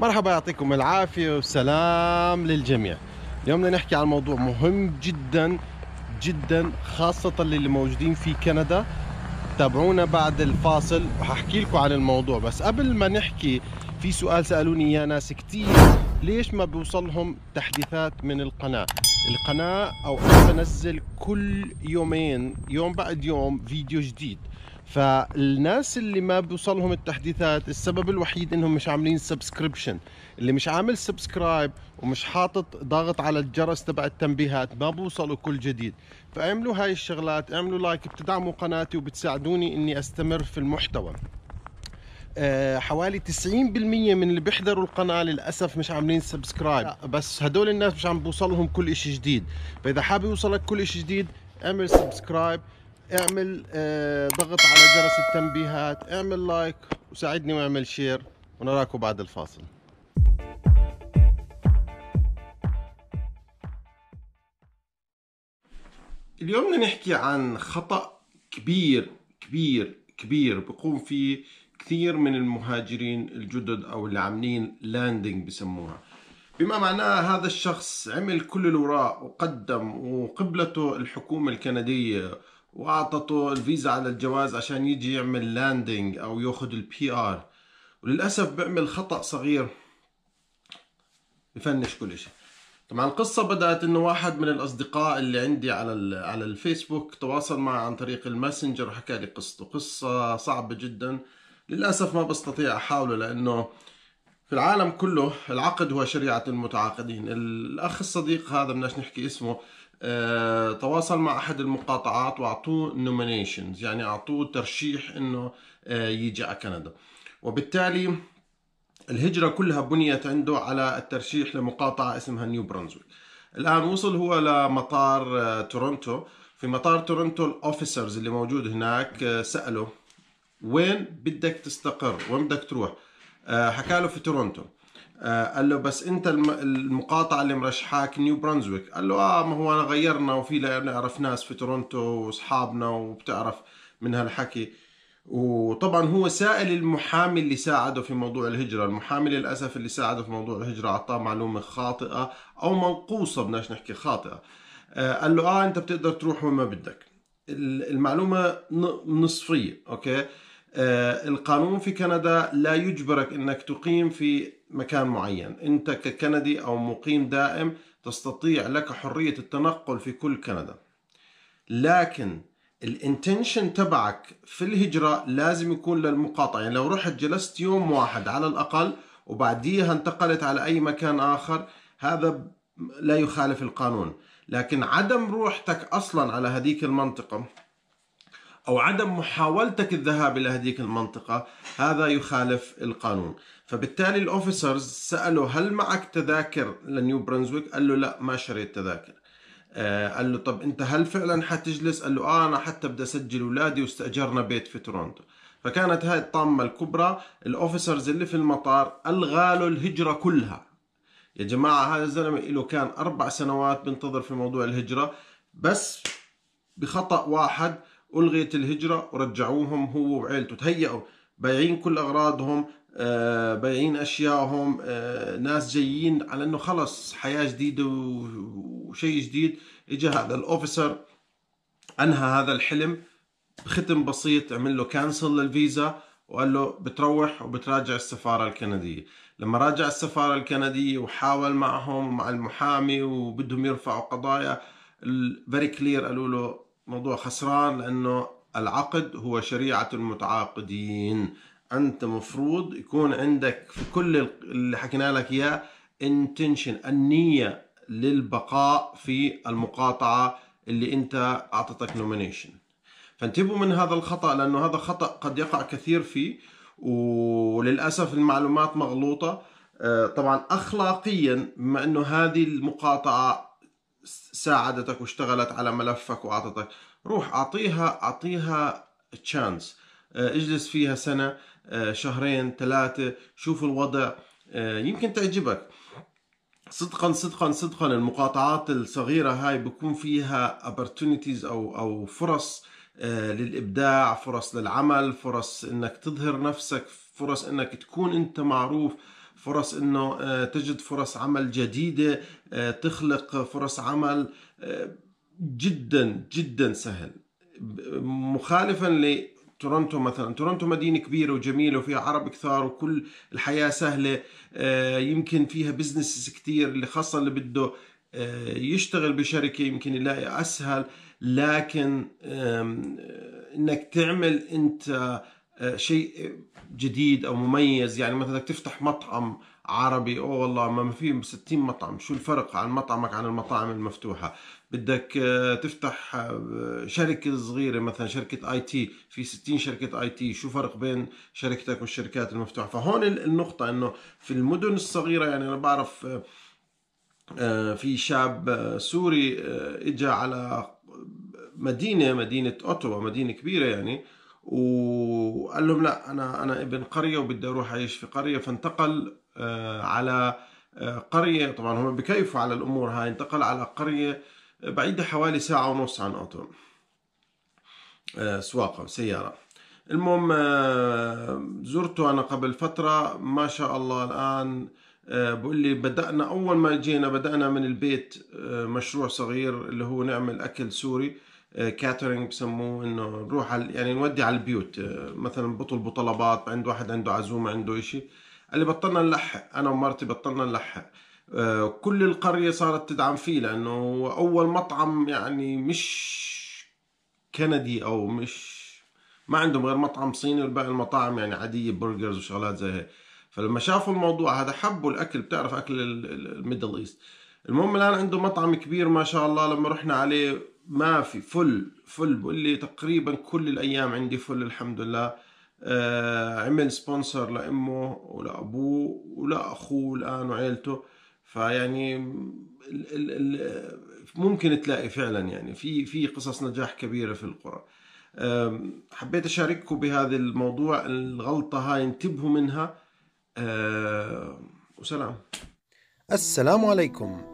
مرحبا يعطيكم العافية والسلام للجميع. اليوم بدنا نحكي عن موضوع مهم جدا جدا خاصة للي موجودين في كندا. تابعونا بعد الفاصل وححكي لكم عن الموضوع. بس قبل ما نحكي في سؤال سألوني إياه ناس كتير. ليش ما بيوصلهم تحديثات من القناة؟ القناة أو أنا بنزل كل يومين يوم بعد يوم فيديو جديد. فالناس اللي ما بيوصلهم التحديثات السبب الوحيد إنهم مش عاملين سبسكريبشن اللي مش عامل subscribe ومش حاطط ضاغط على الجرس تبع التنبيهات ما بوصلوا كل جديد. فاعملوا هاي الشغلات اعملوا like بتدعموا قناتي وبتساعدوني إني أستمر في المحتوى. آه، حوالي 90% من اللي بيحضروا القناة للأسف مش عاملين subscribe بس هدول الناس مش عم بوصلهم كل إشي جديد. فإذا حابب يوصلك كل إشي جديد اعمل subscribe اعمل آه، ضغط على جرس التنبيهات اعمل like وساعدني واعمل share ونراكم بعد الفاصل. اليوم بدنا نحكي عن خطأ كبير كبير كبير بقوم فيه كثير من المهاجرين الجدد أو اللي عاملين landing بسموها. بما معناه هذا الشخص عمل كل الأوراق وقدم وقبلته الحكومة الكندية واعطته الفيزا على الجواز عشان يجي يعمل landing أو ياخذ ال PR وللأسف بيعمل خطأ صغير. بفنش كل شيء طبعا القصة بدأت إنه واحد من الأصدقاء اللي عندي على على الفيسبوك تواصل معي عن طريق الماسنجر وحكى لي قصته. قصة صعبة جدا. للأسف ما بستطيع أحاوله لأنه في العالم كله العقد هو شريعة المتعاقدين. الأخ الصديق هذا بدناش نحكي اسمه آه، تواصل مع أحد المقاطعات وأعطوه nominations يعني أعطوه ترشيح إنه آه، يجي على كندا. وبالتالي الهجرة كلها بنيت عنده على الترشيح لمقاطعة اسمها نيو برونزويك الآن وصل هو لمطار آه، تورونتو. في مطار تورونتو ال officers اللي موجود هناك سألوا وين بدك تستقر؟ وين بدك تروح؟ حكى له في تورونتو. قال له بس انت المقاطعة اللي مرشحاك نيو برانزويك. قال له آه ما هو أنا غيرنا وفي نعرف ناس في تورونتو وأصحابنا وبتعرف من هالحكي. وطبعا هو سائل المحامي اللي ساعده في موضوع الهجرة. المحامي للأسف اللي ساعده في موضوع الهجرة أعطاه معلومة خاطئة أو منقوصة بدناش نحكي خاطئة. آه، قال له آه أنت بتقدر تروح وين ما بدك. المعلومة نصفية okay؟ آه القانون في كندا لا يجبرك أنك تقيم في مكان معين. أنت ككندي أو مقيم دائم تستطيع لك حرية التنقل في كل كندا. لكن الإنتنشن تبعك في الهجرة لازم يكون للمقاطعة. يعني لو رحت جلست يوم واحد على الأقل وبعديها انتقلت على أي مكان آخر هذا لا يخالف القانون. لكن عدم روحتك أصلا على هذيك المنطقة أو عدم محاولتك الذهاب إلى هذيك المنطقة هذا يخالف القانون. فبالتالي ال officers سألوا هل معك تذاكر لنيو برنزويك؟ قال له لا ما شريت تذاكر. آه قال له طب أنت هل فعلا حتجلس؟ قال له آه أنا حتى بدي أسجل اولادي واستأجرنا بيت في تورونتو. فكانت هاي الطامة الكبرى ال officers اللي في المطار له الهجرة كلها. يا جماعة هذا الزلمة له كان أربع سنوات بنتظر في موضوع الهجرة بس بخطأ واحد ألغيت الهجرة ورجعوهم هو وعيلته. تهيأوا بايعين كل أغراضهم آه، بايعين أشيائهم آه، ناس جايين على أنه خلص حياة جديدة وشيء جديد. إجا هذا الأوفيسر أنهى هذا الحلم بختم بسيط عمل له كانسل للفيزا وقال له بتروح وبتراجع السفارة الكندية. لما راجع السفارة الكندية وحاول معهم مع المحامي وبدهم يرفعوا قضايا very clear قالوا له موضوع خسران لأنه العقد هو شريعة المتعاقدين. أنت مفروض يكون عندك في كل اللي حكينا لك إياه intention النية للبقاء في المقاطعة اللي أنت أعطتك nomination فانتبهوا من هذا الخطأ لأنه هذا خطأ قد يقع كثير فيه وللأسف المعلومات مغلوطة. آه، طبعا أخلاقيا بما أنه هذه المقاطعة ساعدتك واشتغلت على ملفك وأعطتك. روح أعطيها أعطيها تشانس آه، اجلس فيها سنة آه، شهرين ثلاثة شوف الوضع. آه، يمكن تعجبك. صدقا صدقا صدقا المقاطعات الصغيرة هاي بكون فيها opportunities أو أو فرص للإبداع فرص للعمل فرص إنك تظهر نفسك فرص إنك تكون أنت معروف. فرص إنه آه، تجد فرص عمل جديدة آه، تخلق فرص عمل آه، جدا جدا سهل. مخالفا لتورونتو مثلا تورونتو مدينة كبيرة وجميلة وفيها عرب كثار وكل الحياة سهلة يمكن فيها بزنس كثير اللي خاصه اللي بده يشتغل بشركة يمكن يلاقي أسهل. لكن إنك تعمل أنت شيء جديد أو مميز. يعني مثلا بدك تفتح مطعم عربي أو والله ما في 60 مطعم. شو الفرق عن مطعمك عن المطاعم المفتوحة؟ بدك آه، تفتح آه، شركة صغيرة مثلا شركة IT. في 60 شركة IT. شو فرق بين شركتك والشركات المفتوحة؟ فهون النقطة إنه في المدن الصغيرة يعني أنا بعرف في شاب سوري اجى على مدينة مدينة أوتوا مدينة كبيرة يعني. وقال لهم لا أنا أنا ابن قرية وبدي أروح أعيش في قرية. فانتقل آه، على آه، قرية. طبعا هم بكيفوا على الأمور هاي. انتقل على قرية بعيدة حوالي ساعة ونص عن أوتوا آه، سواقة سيارة. المهم زرته أنا قبل فترة. ما شاء الله الآن بقول لي بدأنا أول ما جينا بدأنا من البيت مشروع صغير اللي هو نعمل أكل سوري. catering بسموه إنه نروح على يعني نودي على البيوت. آه، مثلا بطل بطلبات عند واحد عنده عزومة عنده إشي. قال لي بطلنا نلحق أنا ومرتي بطلنا نلحق. آه، كل القرية صارت تدعم فيه لأنه أول مطعم يعني مش كندي أو مش ما عندهم غير مطعم صيني والباقي المطاعم يعني عادية burgers وشغلات زي هيك. فلما شافوا الموضوع هذا حبوا الأكل. بتعرف أكل ال Middle East المهم الآن عنده مطعم كبير ما شاء الله لما رحنا عليه ما في full full بقول لي تقريبا كل الأيام عندي full الحمد لله. آه عمل sponsor لأمه ولأبوه ولأخوه الان وعيلته. فيعني ممكن تلاقي فعلا يعني في في قصص نجاح كبيرة في القرى. حبيت أشارككم بهذا الموضوع الغلطة هاي انتبهوا منها. أه وسلام. السلام عليكم.